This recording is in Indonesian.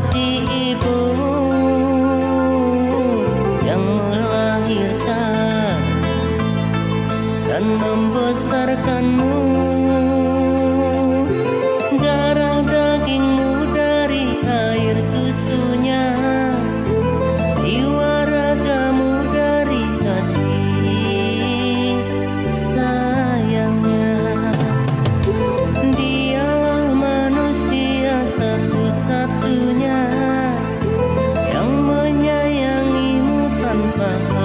hati ibu yang melahirkan dan membesarkanmu my.